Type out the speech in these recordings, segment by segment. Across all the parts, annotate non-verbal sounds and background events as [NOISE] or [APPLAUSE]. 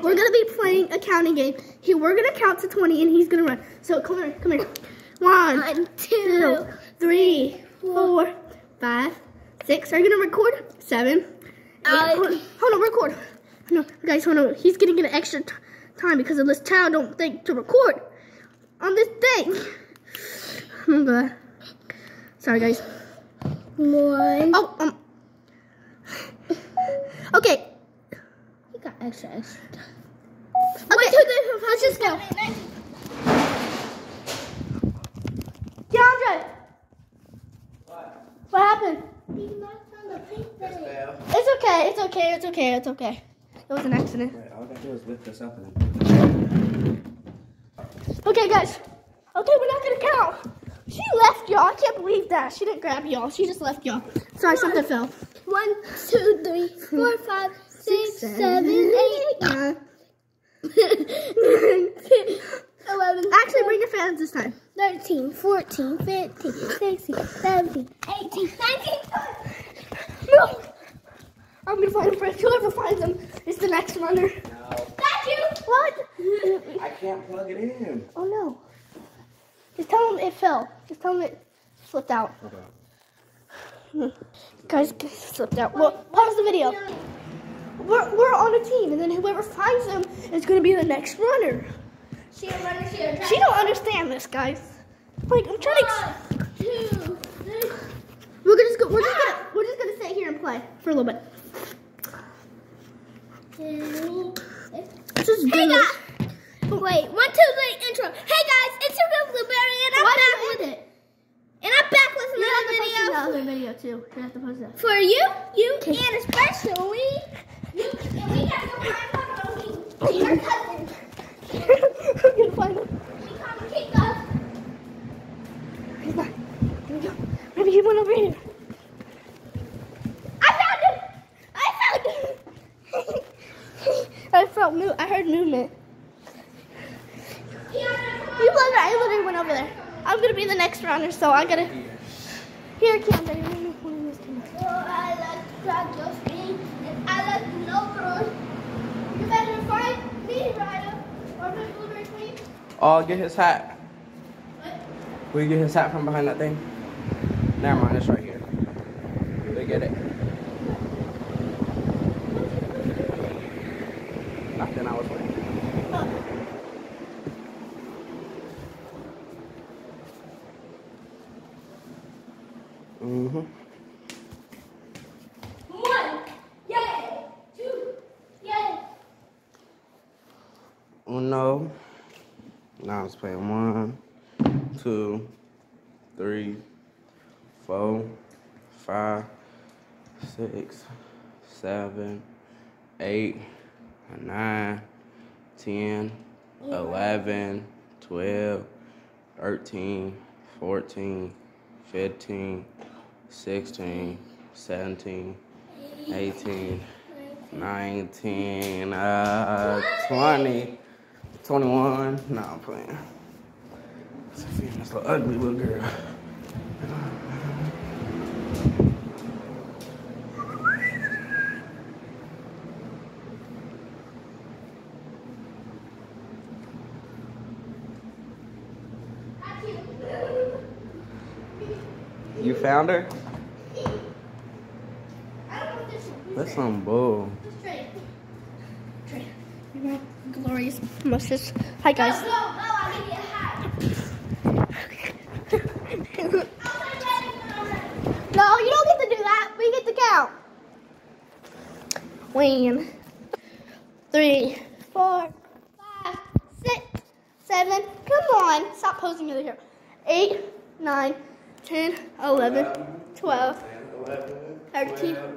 We're gonna be playing a counting game. He, we're gonna count to 20 and he's gonna run. So come here, come here. One, One, two, three, four, five, six. Are you gonna record? Seven. eight. Hold, hold on, record. No, guys, hold on. He's gonna get an extra t- time because of this child don't think to record on this thing. Oh god. Sorry, guys. One. Oh, um. Okay. You got extra, extra. Okay. Let's just go. DeAndre. What What happened? It's okay. It's okay. It's okay. It's okay. It was an accident. Wait, all I gotta do is lift this up Okay, guys. Okay, we're not gonna count. She left y'all. I can't believe that. She didn't grab y'all. She just left y'all. Sorry, something fell. One, two, three, four, five, six, seven, eight, nine. [LAUGHS] eleven. Actually, bring your fans this time. 13, 14, 15, 16, 17, 18, 19. No. I'm gonna find him first. Whoever finds him is the next runner. No, Got you. What? I can't plug it in. Oh no. Just tell him it fell. Just tell him it slipped out. Hold on. Guys, it slipped out. Well, pause the video. We're, we're on a team, and then whoever finds them is gonna be the next runner. She a runner, she a She don't understand this, guys. Like I'm trying to. One, two, three. We're just go, we're just gonna we're just gonna sit here and play for a little bit. This is Hey guys! Wait, one, two, three, intro. Hey guys, it's your girl Blueberry, and I'm Why back with it? and I'm back with You have another to post video another video too. You have to post that. for you, you, and especially you. And we got to find out your cousin. I'm gonna find him. He come and kick us. He's not. Here we go. Maybe he went over here. I found him. I found him. I felt move. I heard movement. You literally, I literally went over there. I'm gonna be the next runner, so I gotta. Here, Cam, Oh, I like Dragon Spring, and I like. You better find me, Ryder, or. Oh, get his hat. What? Will you get his hat from behind that thing? Never mind, it's right here. Did they get it? Not then I was waiting. Mm-hmm. One, yay! Two, yay! Uno. Now let's play one, two, three, four, five, six, seven, eight, nine, ten, eleven, twelve, thirteen, fourteen, fifteen, sixteen, seventeen, eighteen, nineteen, uh, twenty. 21. Nah, I'm playing. Sophia, this little ugly little girl. You found her? I don't know if this is That's some bull. Glorious mushes. Hi, guys. Go, go, I'll give you a hat. No, you don't get to do that. We get to count. One, three, four, five, six, seven. Come on. Stop posing me here. Eight, nine, ten, eleven, twelve. 11, 12,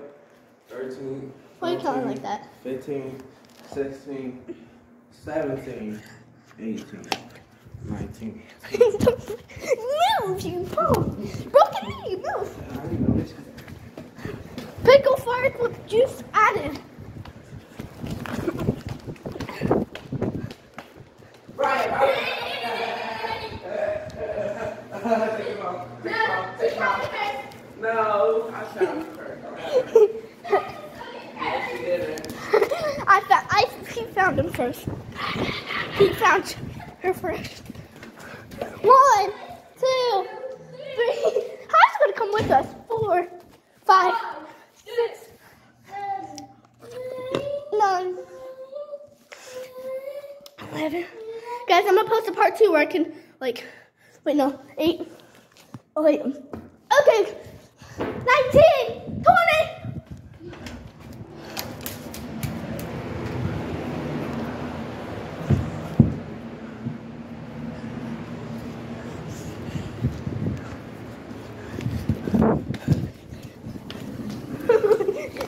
13, Why are you counting like that? 15, 16, 17, 18, 19. [LAUGHS] move, you punk. Broken knee, move. I already know this. Pickle farts with juice added. Right, Take him off. Take him off. Take him off. No, I shot him first. Yes, you did it. [LAUGHS] I found, I he found him first. He found her first. One, two, three. How's gonna come with us? Four, five, six, nine, eleven. Guys, I'm gonna post a part two where I can like, wait, no, eight. Oh wait. Okay. 19, 20.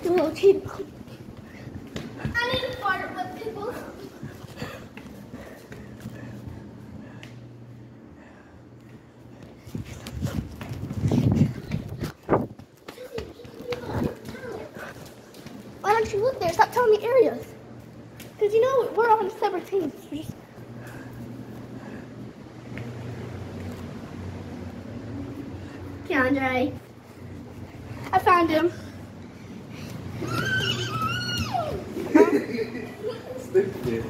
You little cheat. I need to fart with people. Why don't you look there? Stop telling me areas. Because you know we're on separate teams. Just- Keandre. I found him. [LAUGHS] Stupid.